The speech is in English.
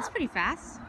That's pretty fast.